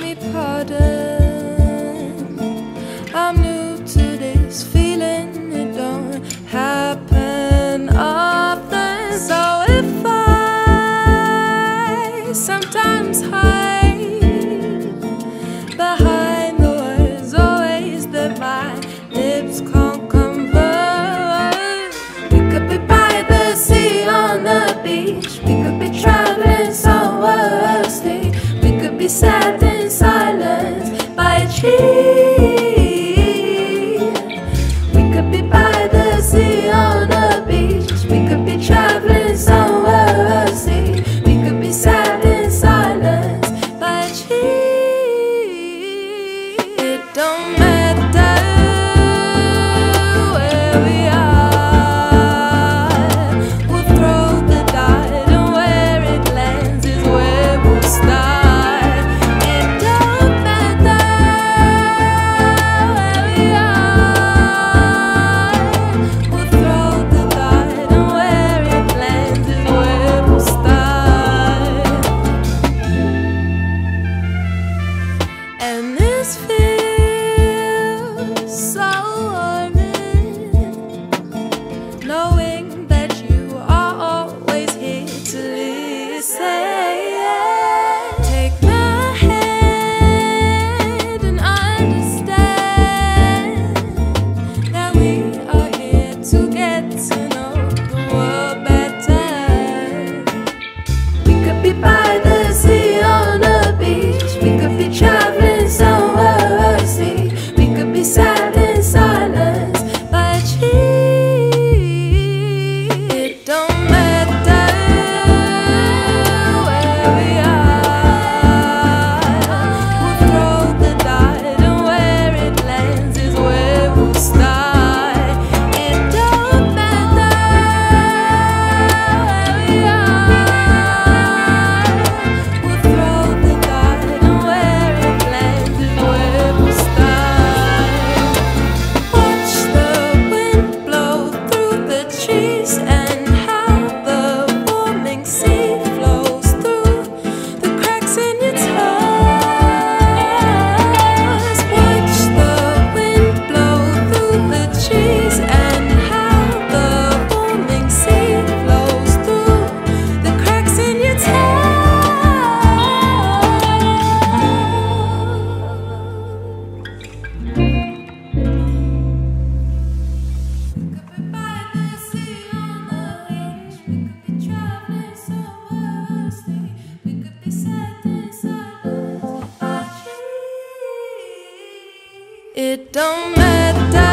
me pardon. We could be by the sea on a beach. We could be traveling somewhere else. We could be sat in silence but a. It don't matter. It don't matter.